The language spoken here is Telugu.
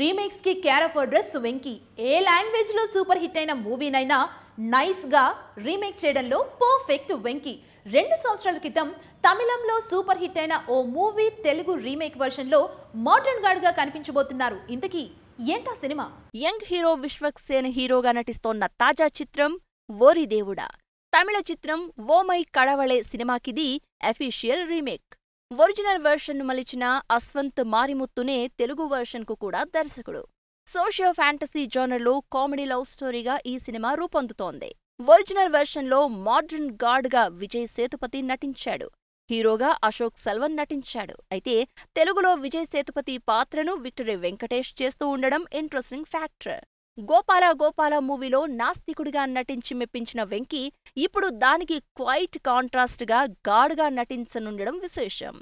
రీమేక్స్కి క్యార్ ఆఫ్ అడ్రస్ వెంకీ. ఏ లాంగ్వేజ్లో సూపర్ హిట్ అయిన మూవీనైనా నైస్గా రీమేక్ చేయడంలో పర్ఫెక్ట్ వెంకీ. రెండు సంవత్సరాల క్రితం తమిళంలో సూపర్ హిట్ అయిన ఓ మూవీ తెలుగు రీమేక్ వర్షన్లో మోడర్న్ గార్డ్గా కనిపించబోతున్నారు. ఇంతకీ ఏంటా సినిమా? యంగ్ హీరో విశ్వక్ సేన్ హీరోగా నటిస్తోన్న తాజా చిత్రం ఓరి దేవుడా. తమిళ చిత్రం ఓమై కడవళే సినిమాకిది అఫీషియల్ రీమేక్. ఒరిజినల్ వెర్షన్ను మలిచిన అస్వంత్ మారిముత్తునే తెలుగు వెర్షన్కు కూడా దర్శకుడు. సోషియో ఫ్యాంటసీ జోనర్లో కామెడీ లవ్ స్టోరీగా ఈ సినిమా రూపొందుతోంది. ఒరిజినల్ వెర్షన్లో మోడ్రన్ గాడ్గా విజయ్ సేతుపతి నటించాడు. హీరోగా అశోక్ సల్వన్ నటించాడు. అయితే తెలుగులో విజయ్ సేతుపతి పాత్రను విక్టరీ వెంకటేష్ చేస్తూ ఉండడం ఇంట్రెస్టింగ్ ఫ్యాక్టర్ గోపాల గోపాల మూవీలో నాస్తికుడిగా నటించి మెప్పించిన వెంకీ ఇప్పుడు దానికి క్వైట్ కాంట్రాస్ట్గా గాడుగా నటించనుండడం విశేషం.